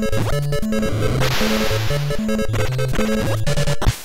Let's go.